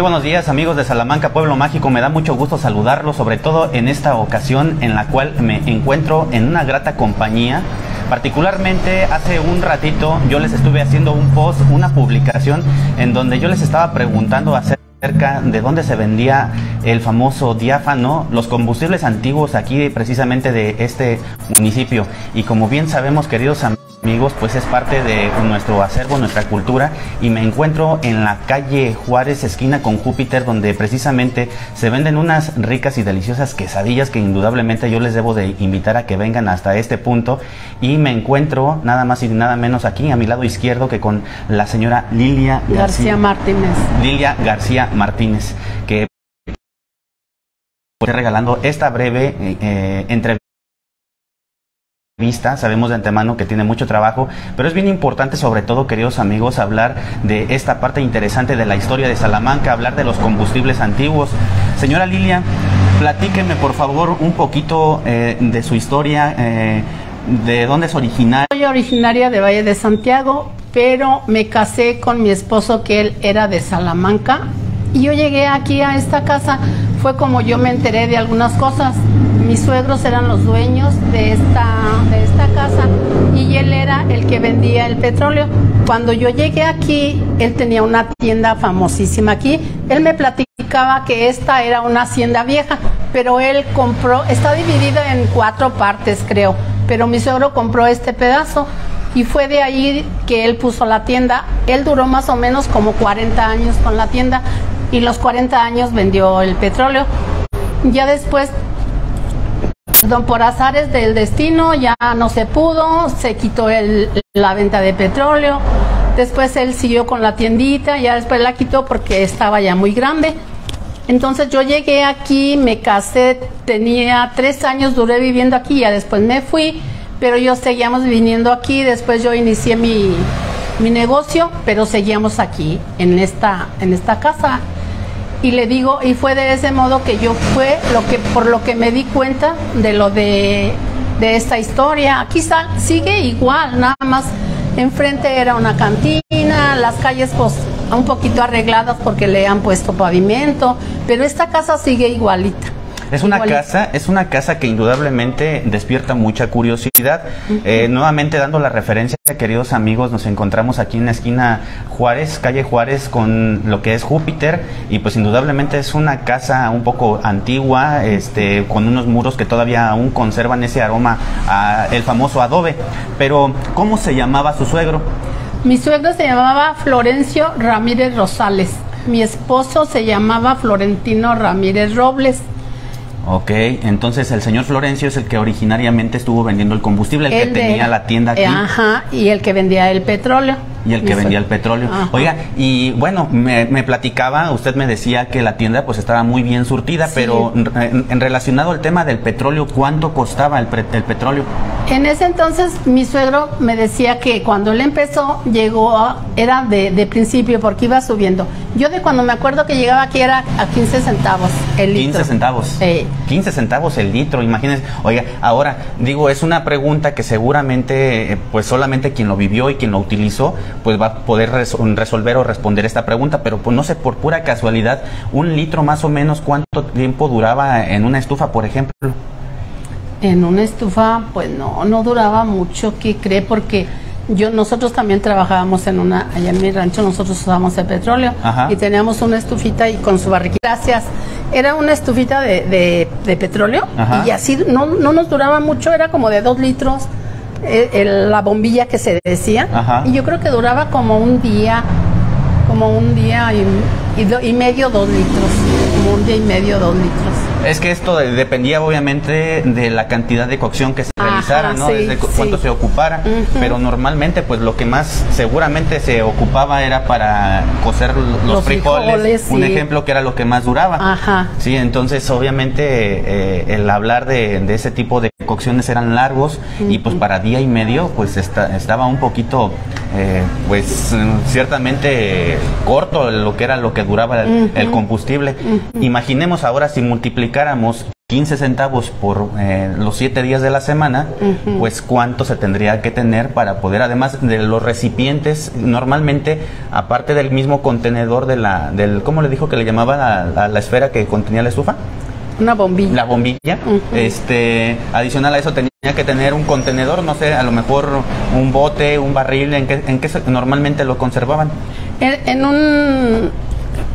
buenos días amigos de Salamanca, Pueblo Mágico. Me da mucho gusto saludarlos, sobre todo en esta ocasión en la cual me encuentro en una grata compañía. Particularmente hace un ratito yo les estuve haciendo un post, una publicación en donde yo les estaba preguntando acerca de dónde se vendía el famoso diáfano, los combustibles antiguos aquí precisamente de este municipio. Y como bien sabemos, queridos amigos, amigos, pues es parte de nuestro acervo, nuestra cultura y me encuentro en la calle Juárez, esquina con Júpiter, donde precisamente se venden unas ricas y deliciosas quesadillas que indudablemente yo les debo de invitar a que vengan hasta este punto y me encuentro nada más y nada menos aquí a mi lado izquierdo que con la señora Lilia García, García Martínez. Lilia García Martínez, que pues, regalando esta breve eh, entrevista vista, sabemos de antemano que tiene mucho trabajo, pero es bien importante sobre todo, queridos amigos, hablar de esta parte interesante de la historia de Salamanca, hablar de los combustibles antiguos. Señora Lilia, platíqueme por favor un poquito eh, de su historia, eh, de dónde es originaria. Soy originaria de Valle de Santiago, pero me casé con mi esposo que él era de Salamanca y yo llegué aquí a esta casa, fue como yo me enteré de algunas cosas mis suegros eran los dueños de esta, de esta casa y él era el que vendía el petróleo. Cuando yo llegué aquí, él tenía una tienda famosísima aquí. Él me platicaba que esta era una hacienda vieja, pero él compró, está dividida en cuatro partes creo, pero mi suegro compró este pedazo y fue de ahí que él puso la tienda. Él duró más o menos como 40 años con la tienda y los 40 años vendió el petróleo. Ya después Don, por azares del destino ya no se pudo, se quitó el, la venta de petróleo, después él siguió con la tiendita, ya después la quitó porque estaba ya muy grande. Entonces yo llegué aquí, me casé, tenía tres años, duré viviendo aquí, ya después me fui, pero yo seguíamos viniendo aquí, después yo inicié mi, mi negocio, pero seguíamos aquí, en esta, en esta casa y le digo, y fue de ese modo que yo fue lo que, por lo que me di cuenta de lo de, de esta historia. Quizá sigue igual, nada más enfrente era una cantina, las calles pues un poquito arregladas porque le han puesto pavimento, pero esta casa sigue igualita. Es una casa, es una casa que indudablemente despierta mucha curiosidad. Eh, nuevamente dando la referencia, queridos amigos, nos encontramos aquí en la esquina Juárez, calle Juárez, con lo que es Júpiter, y pues indudablemente es una casa un poco antigua, este, con unos muros que todavía aún conservan ese aroma, a el famoso adobe. Pero, ¿cómo se llamaba su suegro? Mi suegro se llamaba Florencio Ramírez Rosales. Mi esposo se llamaba Florentino Ramírez Robles. Ok, entonces el señor Florencio es el que originariamente estuvo vendiendo el combustible, el, que tenía la tienda aquí. Ajá, y el que vendía el petróleo. Y el que vendía el petróleo. Oiga, y bueno, me, platicaba, usted me decía que la tienda pues estaba muy bien surtida, pero en, relacionado al tema del petróleo, ¿cuánto costaba el, el, petróleo? En ese entonces mi suegro me decía que cuando él empezó, llegó, era de, de principio porque iba subiendo. Yo de cuando me acuerdo que llegaba aquí era a 15 centavos el litro. 15 centavos. Sí. 15 centavos el litro, imagínense. Oiga, ahora digo, es una pregunta que seguramente eh, pues solamente quien lo vivió y quien lo utilizó pues va a poder resolver o responder esta pregunta, pero pues no sé, por pura casualidad, un litro más o menos cuánto tiempo duraba en una estufa, por ejemplo. En una estufa, pues no, no duraba mucho, ¿qué cree? Porque yo nosotros también trabajábamos en una allá en mi rancho nosotros usábamos el petróleo y teníamos una estufita y con su barriquita gracias era una estufita de, de, petróleo y así no, no nos duraba mucho era como de dos litros eh, la bombilla que se decía y yo creo que duraba como un día como un día y, y medio dos litros como un día y medio dos litros es que esto dependía obviamente de la cantidad de cocción que se realizara, ¿no? Desde cuánto se ocupara, pero normalmente pues lo que más seguramente se ocupaba era para cocer los, frijoles, un ejemplo que era lo que más duraba. Ajá. Sí, entonces obviamente eh, el hablar de, ese tipo de cocciones eran largos y pues para día y medio pues estaba un poquito eh, pues ciertamente corto lo que era lo que duraba el, combustible. Imaginemos ahora si multiplicáramos 15 centavos por eh, los 7 días de la semana, pues cuánto se tendría que tener para poder, además de los recipientes, normalmente, aparte del mismo contenedor de la, del, ¿cómo le dijo que le llamaban a, la esfera que contenía la estufa? Una bombilla. La bombilla. Este, adicional a eso tenía que tener un contenedor, no sé, a lo mejor un bote, un barril, ¿en qué, en qué normalmente lo conservaban? En, un,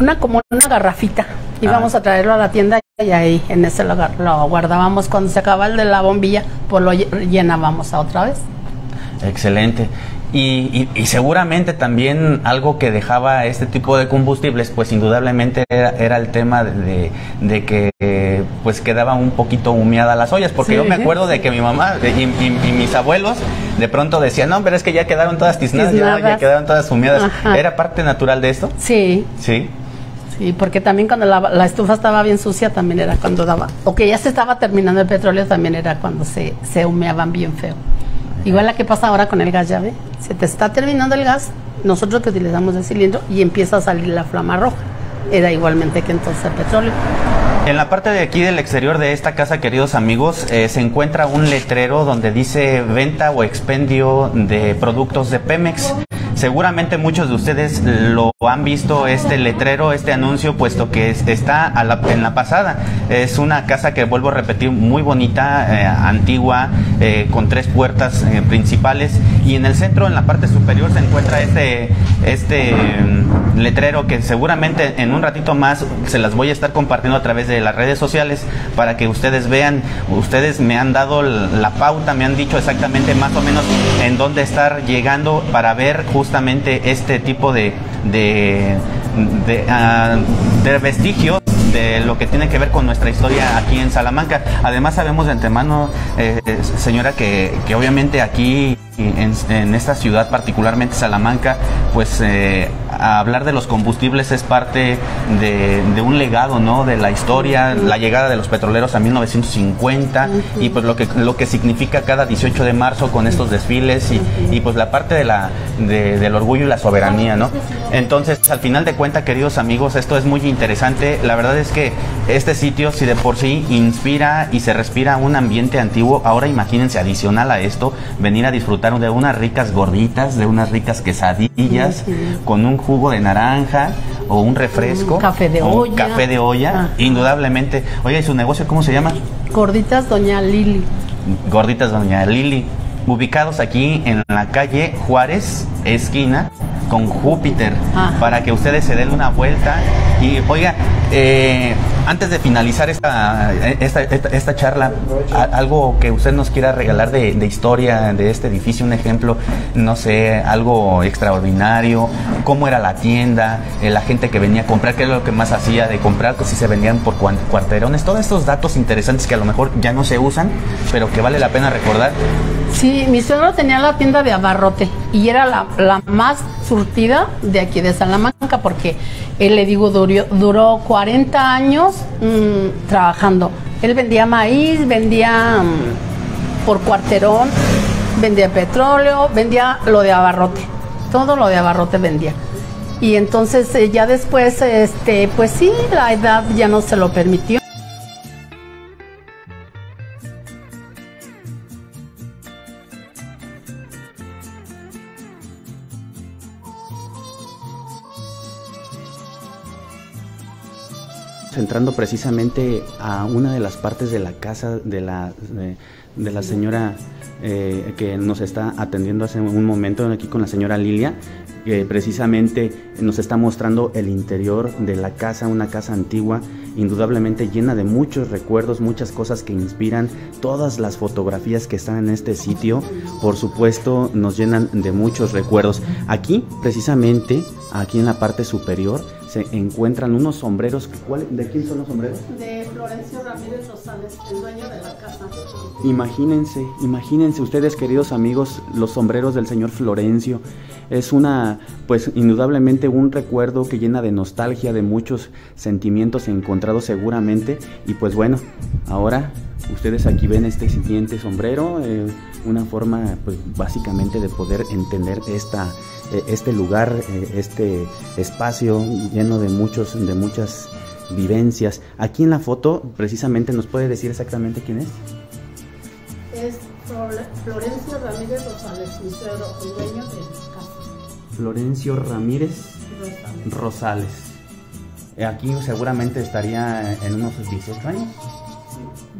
una como una garrafita. Íbamos ah. a traerlo a la tienda y ahí en ese lugar lo guardábamos. Cuando se acababa el de la bombilla, pues lo llenábamos a otra vez. Excelente. Y, seguramente también algo que dejaba este tipo de combustibles, pues indudablemente era, el tema de, que pues quedaba un poquito humeada las ollas, porque yo me acuerdo de que mi mamá y, mis abuelos de pronto decían, no, pero es que ya quedaron todas tiznadas, ya, quedaron todas humeadas. ¿Era parte natural de esto? Sí. Sí. Sí, porque también cuando la, estufa estaba bien sucia también era cuando daba, o que ya se estaba terminando el petróleo también era cuando se, se humeaban bien feo. Igual la que pasa ahora con el gas, ya ve, se te está terminando el gas, nosotros que utilizamos el cilindro y empieza a salir la flama roja. Era igualmente que entonces el petróleo. En la parte de aquí del exterior de esta casa, queridos amigos, eh, se encuentra un letrero donde dice venta o expendio de productos de Pemex. Seguramente muchos de ustedes lo han visto este letrero, este anuncio, puesto que está en la pasada. Es una casa que vuelvo a repetir, muy bonita, eh, antigua, eh, con tres puertas eh, principales. Y en el centro, en la parte superior, se encuentra este, este mm, letrero que seguramente en un ratito más se las voy a estar compartiendo a través de las redes sociales para que ustedes vean. Ustedes me han dado la pauta, me han dicho exactamente más o menos en dónde estar llegando para ver justamente justamente este tipo de, de, de, ah, de vestigios de lo que tiene que ver con nuestra historia aquí en Salamanca. Además sabemos de antemano, eh, señora, que, que obviamente aquí en, esta ciudad, particularmente Salamanca, pues eh, hablar de los combustibles es parte de, un legado, ¿no? De la historia, la llegada de los petroleros a 1950 y pues lo que lo que significa cada 18 de marzo con estos desfiles y, pues la parte de la del orgullo y la soberanía, ¿no? Entonces, al final de cuentas, queridos amigos, esto es muy interesante. La verdad que este sitio, si de por sí inspira y se respira un ambiente antiguo, ahora imagínense adicional a esto, venir a disfrutar de unas ricas gorditas, de unas ricas quesadillas, con un jugo de naranja o un refresco. Un café de olla. café de olla, indudablemente. Oye, ¿y su negocio cómo se llama? Gorditas Doña Lili. Gorditas Doña Lili. Ubicados aquí en la calle Juárez, esquina con Júpiter, para que ustedes se den una vuelta. Y oiga, eh, antes de finalizar esta, esta, esta, charla, algo que usted nos quiera regalar de, historia de este edificio, un ejemplo, no sé, algo extraordinario, cómo era la tienda, eh, la gente que venía a comprar, qué es lo que más hacía de comprar, pues si se vendían por cuarterones, todos estos datos interesantes que a lo mejor ya no se usan, pero que vale la pena recordar. Sí, mi suegro tenía la tienda de abarrote y era la, la más surtida de aquí de Salamanca porque él, le digo, duró, duró 40 años mm, trabajando. Él vendía maíz, vendía mm, por cuarterón, vendía petróleo, vendía lo de abarrote. Todo lo de abarrote vendía. Y entonces eh, ya después, este, pues sí, la edad ya no se lo permitió. Precisamente a una de las partes de la casa de la, de, la señora eh, que nos está atendiendo hace un momento aquí con la señora Lilia, que precisamente nos está mostrando el interior de la casa, una casa antigua, indudablemente llena de muchos recuerdos, muchas cosas que inspiran, todas las fotografías que están en este sitio, por supuesto, nos llenan de muchos recuerdos. Aquí, precisamente, aquí en la parte superior, se encuentran unos sombreros. ¿De quién son los sombreros? De Florencio Ramírez Rosales, el dueño de la casa. Imagínense, imagínense ustedes, queridos amigos, los sombreros del señor Florencio. Es una, pues indudablemente un recuerdo que llena de nostalgia, de muchos sentimientos encontrados seguramente. Y pues bueno, ahora ustedes aquí ven este siguiente sombrero, eh, una forma pues básicamente de poder entender esta eh, este lugar, eh, este espacio lleno de muchos, de muchas vivencias. Aquí en la foto, precisamente, ¿nos puede decir exactamente quién es? Es Florencio Ramírez Rosales, el dueño de casa. Florencio Ramírez Rosales. Aquí seguramente estaría en unos 18 años.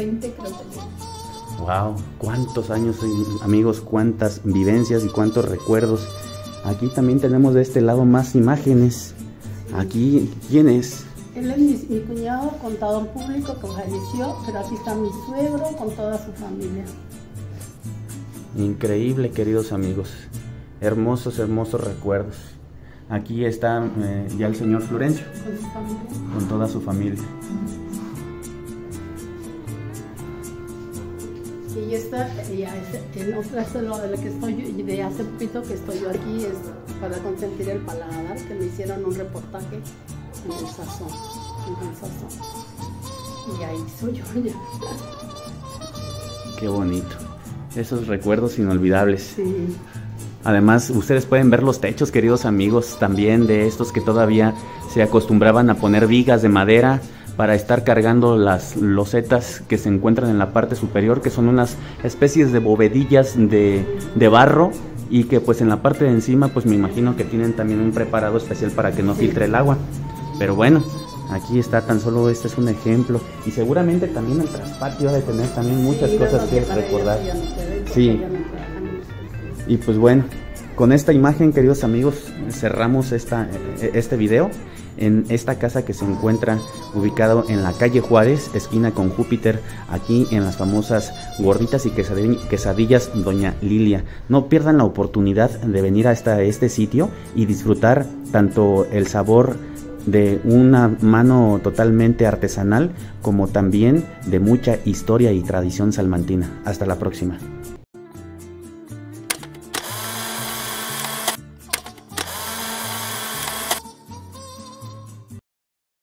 20 creo que Wow, cuántos años, amigos, cuántas vivencias y cuántos recuerdos. Aquí también tenemos de este lado más imágenes. Aquí, ¿quién es? Él es mi, cuñado, contador público que falleció, pero aquí está mi suegro con toda su familia. Increíble, queridos amigos. Hermosos, hermosos recuerdos. Aquí está eh, ya el señor Florencio. Con Con toda su familia. Y esta, ya, en otra es lo de la que estoy, de hace poquito que estoy yo aquí, es para consentir el paladar, que me hicieron un reportaje en el sazón, en el sazón. Y ahí soy yo ya. Qué bonito. Esos recuerdos inolvidables. Sí. Además, ustedes pueden ver los techos, queridos amigos, también de estos que todavía se acostumbraban a poner vigas de madera para estar cargando las losetas que se encuentran en la parte superior, que son unas especies de bovedillas de, de barro y que pues en la parte de encima pues me imagino que tienen también un preparado especial para que no filtre el agua. Pero bueno, aquí está tan solo este es un ejemplo y seguramente también el traspatio ha de tener también muchas cosas que recordar. Sí. Y pues bueno, con esta imagen, queridos amigos, cerramos esta, eh, este video en esta casa que se encuentra ubicado en la calle Juárez, esquina con Júpiter, aquí en las famosas gorditas y quesadillas Doña Lilia. No pierdan la oportunidad de venir hasta este sitio y disfrutar tanto el sabor de una mano totalmente artesanal como también de mucha historia y tradición salmantina. Hasta la próxima.